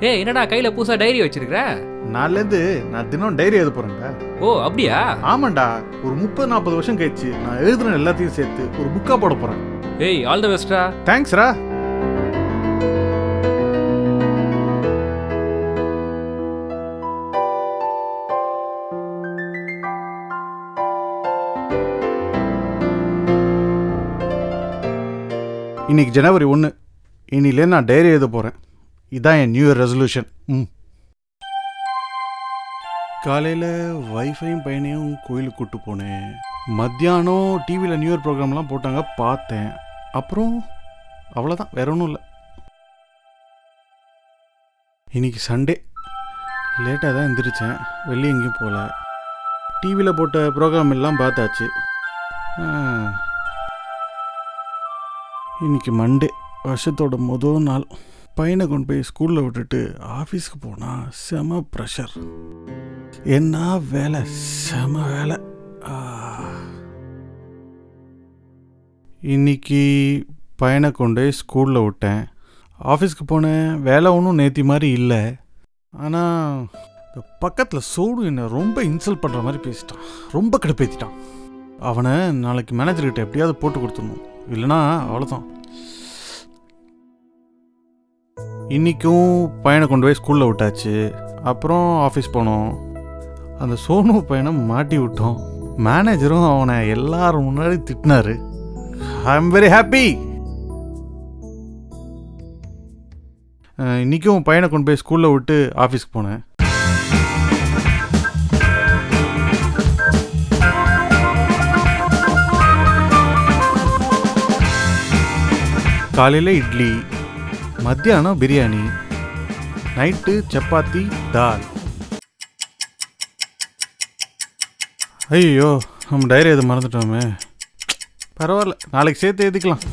ஏய் என்னடா கையில புதுசா டைரி வச்சிருக்கிற? நாலேருந்து நான் தினம் டைரி எழுத போறேன்டா ஓ அப்படியா? ஆமாண்டா. ஒரு முப்பது நாற்பது வருஷம் கழிச்சு நான் எழுதுன எல்லாத்தையும் சேர்த்து ஒரு புக்கா போட போறேன். ஏய் ஆல் தி பெஸ்டா தேங்க்ஸ்ரா இன்னைக்கு ஜனவரி ஒன்று இனிலே நான் டைரி எழுத போகிறேன் இதான் என் நியூ இயர் ரெசல்யூஷன் ம். காலையில் வைஃபையும் பையனையும் கோயிலுக்கு கூப்பிட்டு போனேன். மத்தியானம் டிவியில் நியூ இயர் ப்ரோக்ராம்லாம் போட்டாங்க பார்த்தேன். அப்புறம் அவ்வளோதான் வேற ஒன்றும் இல்லை. இன்னைக்கு சண்டே லேட்டாக தான் எந்திரிச்சேன் வெளியே எங்கேயும் போகல. டிவியில் போட்ட ப்ரோக்ராம் எல்லாம் பார்த்தாச்சு. இன்னைக்கு மண்டே வருஷத்தோட முதல் நாள். பையனை கொண்டு போய் ஸ்கூலில் விட்டுட்டு ஆஃபீஸ்க்கு போனால் செம ப்ரெஷர் என்ன வேலை? செம வேலை. இன்னைக்கு பையனை கொண்டு போய் ஸ்கூலில் விட்டேன். ஆஃபீஸ்க்கு போனேன். வேலை ஒன்றும் நேத்தி மாதிரி இல்லை. ஆனால் இந்த பக்கத்தில் சோடு என்னை ரொம்ப இன்சல்ட் பண்ணுற மாதிரி பேசிட்டான். ரொம்ப கடுப்பேற்றிட்டான் அவனை நாளைக்கு மேனேஜர்கிட்ட எப்படியாவது போட்டு கொடுத்துடணும். இல்லைனா அவ்வளோதான் இன்றைக்கும் பையனை கொண்டு போய் ஸ்கூலில் விட்டாச்சு. அப்புறம் ஆஃபீஸ் போனோம். அந்த சோனு பையனை மாட்டி விட்டோம். மேனேஜரும் அவனை எல்லாரும் முன்னாடி திட்டினாரு. ஐ எம் வெரி ஹாப்பி இன்றைக்கும் பையனை கொண்டு போய் ஸ்கூலில் விட்டு ஆஃபீஸ்க்கு போனேன். காலையில் இட்லி. மத்தியானம் பிரியாணி நைட்டு சப்பாத்தி தால். ஐயோ நம்ம டைரி எது மறந்துட்டோமே. பரவாயில்ல நாளைக்கு சேர்த்து எழுதிக்கலாம்.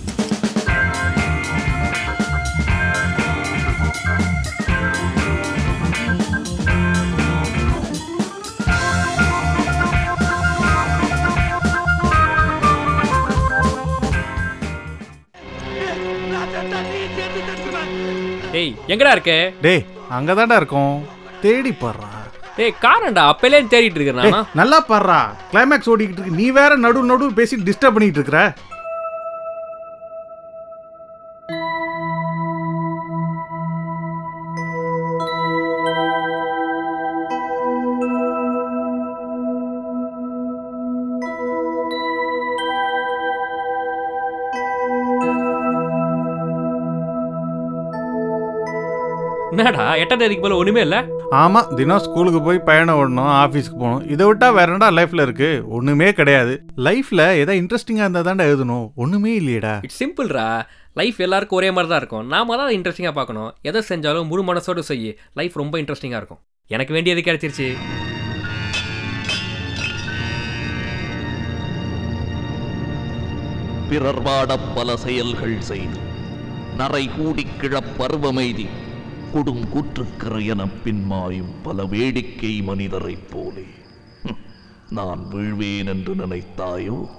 டேய் எங்கடா இருக்க? டேய் அங்கே தான்டா இருக்கோம். தேடி பாடுறா டேய் காரண்டா அப்பையிலே தேடிட்டு இருக்கேன் நல்லா பாடுறா கிளைமேக்ஸ் ஓடிக்கிட்டு இருக்கு. நீ வேற நடு நடு பேசி டிஸ்டர்ப் பண்ணிட்டு இருக்கிற. என்னடா எட்டாம் தேதிக்கு போல ஒண்ணுமே இல்ல? ஆமாம் தினம் ஸ்கூலுக்கு போய் பயணம் ஓடணும் ஆஃபீஸ்க்கு போகணும். இதை விட்டா வேற என்னடா லைஃப்பில் இருக்கு? ஒன்றுமே கிடையாது. லைஃப்பில் எதாவது இன்ட்ரெஸ்டிங்காக இருந்தால் தான்டா எழுதணும். ஒன்றுமே இல்லையேடா. இட்ஸ் சிம்பிள்ரா லைஃப் எல்லாருக்கும் ஒரே மாதிரி தான் இருக்கும். நாம தான் இன்ட்ரெஸ்டிங்காக பார்க்கணும். எதை செஞ்சாலும் முழு மனசோடு செய்ய லைஃப் ரொம்ப இன்ட்ரெஸ்டிங்காக இருக்கும். எனக்கு வேண்டியது கிடைச்சிருச்சு? பிறர் வாடப் பல செயல்கள் செய்து நரை கூடிக் கிழப் பருவமெய்தி கொடுங்கூற்றுக்கிற எனப் பின்மாயும் பல வேடிக்கை மனிதரைப் போலே. நான் வீழ்வேன் என்று நினைத்தாயோ?